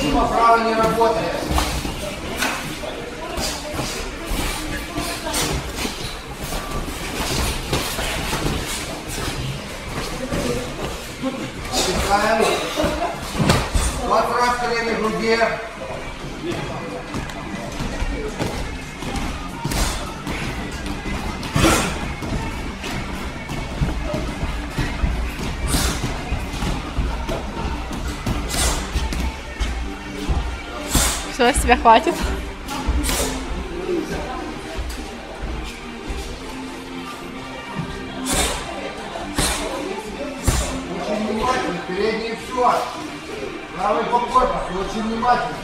Дима, право не работает. Отдыхаем. Колени к груди. Все, с тебя хватит. Очень внимательно. Передний все. Правый бок корпуса. Очень внимательно.